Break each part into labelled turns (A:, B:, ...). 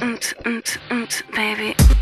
A: mm, mm, mm, baby.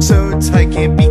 A: so tight, can't be